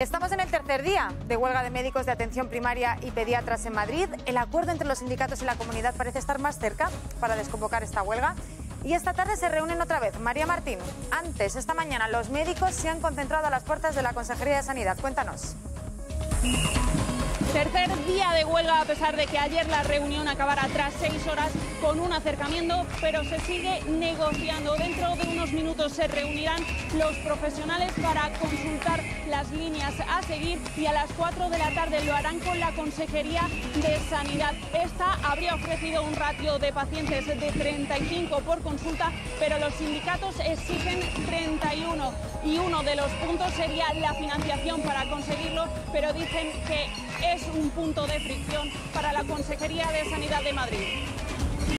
Estamos en el tercer día de huelga de médicos de atención primaria y pediatras en Madrid. El acuerdo entre los sindicatos y la comunidad parece estar más cerca para desconvocar esta huelga. Y esta tarde se reúnen otra vez. María Martín, antes, esta mañana, los médicos se han concentrado a las puertas de la Consejería de Sanidad. Cuéntanos. Tercer día de huelga a pesar de que ayer la reunión acabara tras seis horas con un acercamiento, pero se sigue negociando. Dentro de unos minutos se reunirán los profesionales para consultar las a seguir y a las 4 de la tarde lo harán con la Consejería de Sanidad. Esta habría ofrecido un ratio de pacientes de 35 por consulta, pero los sindicatos exigen 31 y uno de los puntos sería la financiación para conseguirlo, pero dicen que es un punto de fricción para la Consejería de Sanidad de Madrid.